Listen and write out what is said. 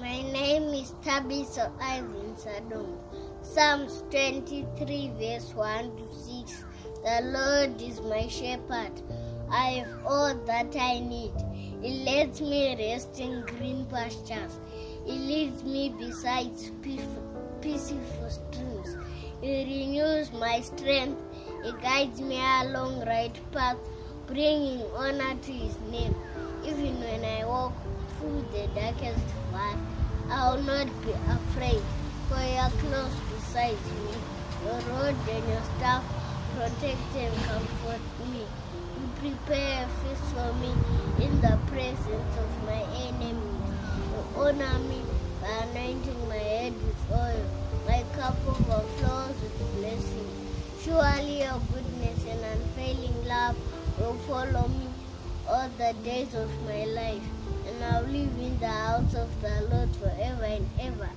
My name is Thabiso Ivan Sadomba. Psalms 23, verse 1 to 6. The Lord is my shepherd. I have all that I need. He lets me rest in green pastures. He leads me beside peaceful streams. He renews my strength. He guides me along right path, bringing honor to his name. Even when I walk through the darkest I will not be afraid, for you are close beside me. Your rod and your staff protect and comfort me. You prepare a feast for me in the presence of my enemies. You honor me by anointing my head with oil. My cup overflows with blessings. Surely your goodness and unfailing love will follow me all the days of my life, and I'll live in the house of the Lord forever ever.